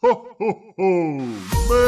Ho, ho, ho!